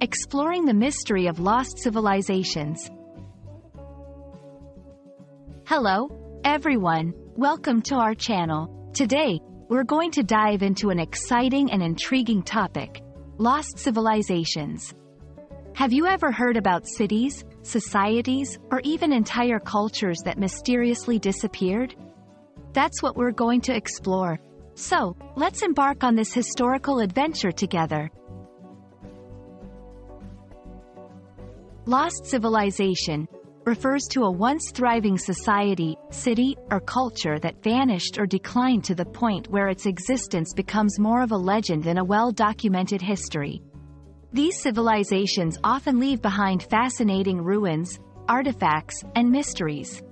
exploring the mystery of lost civilizations. Hello, everyone. Welcome to our channel. Today, we're going to dive into an exciting and intriguing topic, lost civilizations. Have you ever heard about cities, societies, or even entire cultures that mysteriously disappeared? That's what we're going to explore. So, let's embark on this historical adventure together. Lost civilization refers to a once thriving society, city, or culture that vanished or declined to the point where its existence becomes more of a legend than a well-documented history. These civilizations often leave behind fascinating ruins, artifacts, and mysteries.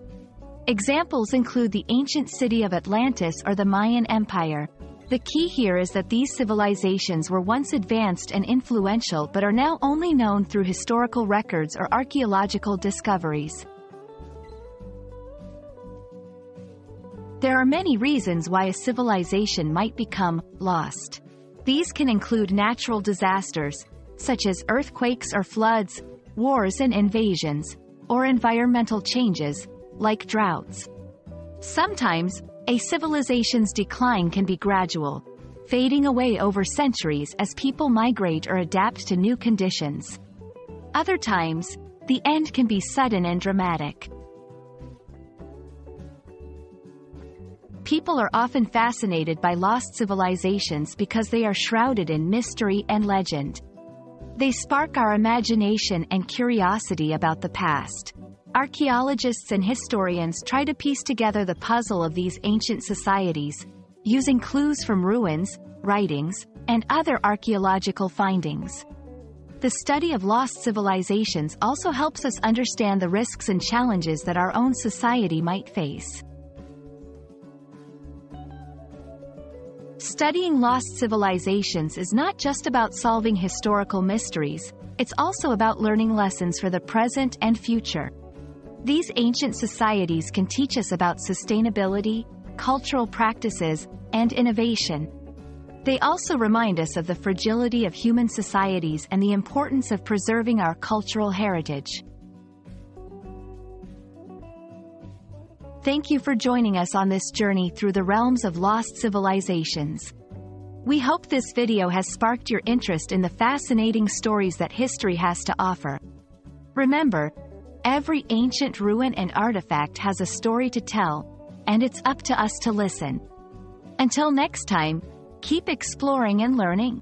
Examples include the ancient city of Atlantis or the Mayan Empire, the key here is that these civilizations were once advanced and influential but are now only known through historical records or archaeological discoveries. There are many reasons why a civilization might become lost. These can include natural disasters, such as earthquakes or floods, wars and invasions, or environmental changes, like droughts. Sometimes, a civilization's decline can be gradual, fading away over centuries as people migrate or adapt to new conditions. Other times, the end can be sudden and dramatic. People are often fascinated by lost civilizations because they are shrouded in mystery and legend. They spark our imagination and curiosity about the past. Archaeologists and historians try to piece together the puzzle of these ancient societies, using clues from ruins, writings, and other archaeological findings. The study of lost civilizations also helps us understand the risks and challenges that our own society might face. Studying lost civilizations is not just about solving historical mysteries, it's also about learning lessons for the present and future. These ancient societies can teach us about sustainability, cultural practices, and innovation. They also remind us of the fragility of human societies and the importance of preserving our cultural heritage. Thank you for joining us on this journey through the realms of lost civilizations. We hope this video has sparked your interest in the fascinating stories that history has to offer. Remember, Every ancient ruin and artifact has a story to tell, and it's up to us to listen. Until next time, keep exploring and learning.